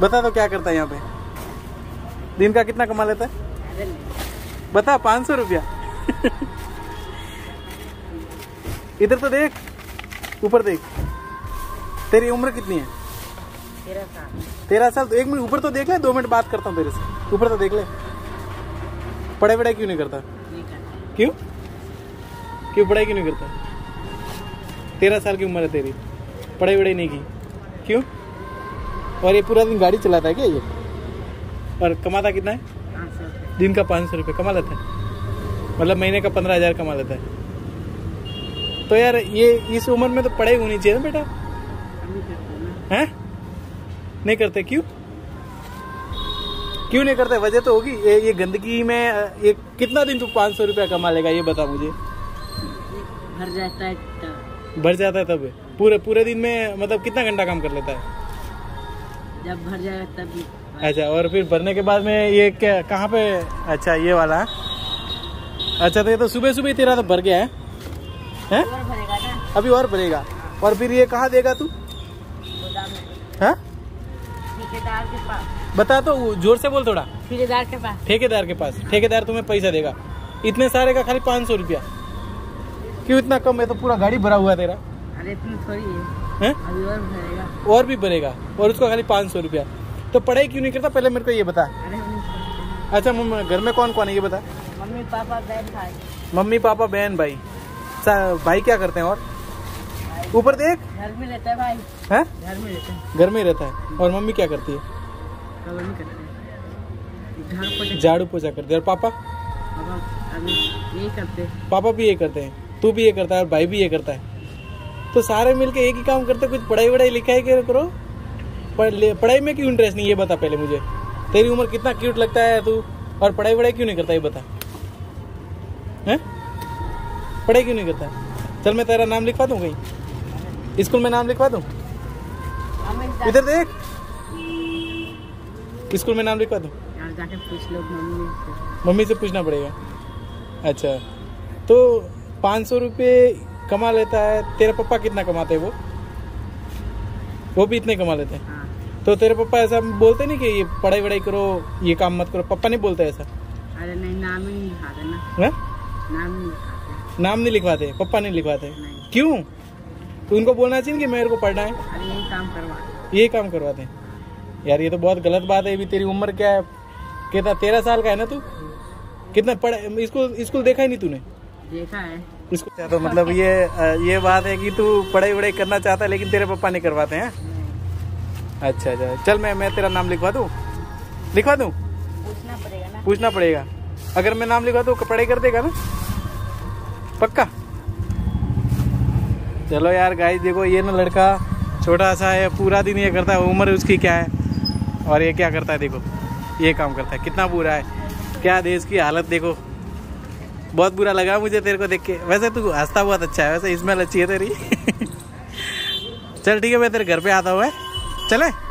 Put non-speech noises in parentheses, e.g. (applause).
बता तो क्या करता है यहाँ पे? दिन का कितना कमा लेता है? बता, पाँच सौ रुपया। इधर तो देख, ऊपर देख। तेरी उम्र कितनी है? तेरह साल। तेरह साल तो एक मिनट, ऊपर तो देख ले, दो मिनट बात करता हूँ तेरे से। ऊपर तो देख ले। पढ़ाई वढ़ाई क्यों नहीं करते? क्यों? क्यों पढ़ाई क्यों नहीं करता? तेरह साल की उम्र है तेरी। पढ़ाई वढ़ाई नहीं की। क्यों? और ये पूरा दिन गाड़ी चलाता है क्या ये? और कमाता कितना है? पाँच सौ रुपये दिन का पाँच सौ रुपये कमा लेता है। मतलब महीने का पंद्रह हज़ार कमा लेता है। तो यार ये इस उम्र में तो पढ़ाई होनी चाहिए ना बेटा। हैं? नहीं करते क्यों? क्यों नहीं करते? वजह तो होगी। ये ये गंदगी में ये कितना दिन तू पाँच सौ रुपया कमा लेगा ये बता मुझे। भर जाता है तब। भर जाता है तब। पूरे पूरे दिन में मतलब कितना घंटा काम कर लेता है? जब भर जाएगा तब अच्छा और फिर भरने के बाद में ये क्या कहाँ पे? अच्छा ये वाला। अच्छा तो ये तो सुबह सुबह ही तेरा तो भर गया है। हैं? और भरेगा ना अभी और भरेगा। और फिर ये कहाँ देगा तू? ठेकेदार के पास। बता तो ज़ोर से बोल थोड़ा। ठेकेदार के पास। ठेकेदार के पास। ठेकेदार तुम्हें पैसा देगा। इतने सारे का खाली पाँच सौ रुपया। क्यों इतना कम है? तो पूरा गाड़ी भरा हुआ है तेरा। अरे इतनी थोड़ी है। हैं? अभी और भरेगा और भी भरेगा और उसको खाली पाँच सौ रुपया। तो पढ़ाई क्यों नहीं करता? पहले मेरे को ये बता। अच्छा घर में कौन कौन है ये बता। मम्मी पापा बहन भाई। मम्मी पापा बहन भाई। भाई क्या करते हैं और? ऊपर देख। घर में रहता है भाई। हैं? घर में रहता है। घर में ही रहता है। और मम्मी क्या करती है? झाड़ू पोछा करती। है। और पापा? पापा भी ये करते हैं। तू भी ये करता है और भाई भी ये करता है। तो सारे मिलके एक ही काम करते कुछ पढ़ाई वढ़ाई लिखाई करो। पढ़ाई में क्यों इंटरेस्ट नहीं ये बता पहले मुझे। तेरी उम्र कितना क्यूट लगता है तू और पढ़ाई वढ़ाई क्यों नहीं करता ये बता। हैं? पढ़ाई क्यों नहीं करता? चल मैं तेरा नाम लिखवा दूँ कहीं? स्कूल में नाम लिखवा दूँ? इधर देख। स्कूल में नाम लिखवा दूँ? मम्मी से पूछना पड़ेगा। अच्छा तो पाँच सौ रुपये कमा लेता है तेरे पापा कितना कमाते हैं वो? वो भी इतने कमा लेते हैं। हाँ। तो तेरे पापा ऐसा बोलते नहीं कि ये पढ़ाई वढ़ाई करो ये काम मत करो? पापा नहीं बोलते ऐसा। अरे नहीं नाम ही नहीं लिखाते ना। है? नाम नहीं लिखाते। नाम नहीं लिखवाते पापा नहीं लिखवाते। क्यों? तो उनको बोलना चाहिए कि मेरे को पढ़ना है। अरे यही काम करवा यही काम करवाते हैं। यार ये तो बहुत गलत बात है अभी तेरी उम्र क्या है? कितना तेरह साल का है ना तू? कितना पढ़ा स्कूल स्कूल देखा ही नहीं तूने? देखा है। इसको तो मतलब ये ये बात है कि तू पढ़ाई वढ़ाई करना चाहता है लेकिन तेरे पापा नहीं करवाते हैं। अच्छा अच्छा। चल मैं मैं तेरा नाम लिखवा दूँ? लिखवा दूँ? पूछना पड़ेगा ना। पूछना पड़ेगा। अगर मैं नाम लिखवा दूँ पढ़ाई कर देगा ना? पक्का? चलो यार गाइस देखो ये ना लड़का छोटा सा है पूरा दिन ये करता है उम्र उसकी क्या है? और ये क्या करता है देखो। ये काम करता है। कितना बुरा है। क्या देश की हालत देखो। बहुत बुरा लगा मुझे तेरे को देख के। वैसे तू हंसता बहुत अच्छा है, वैसे स्मेल अच्छी है तेरी। (laughs) चल ठीक है, मैं तेरे घर पे आता हूँ चले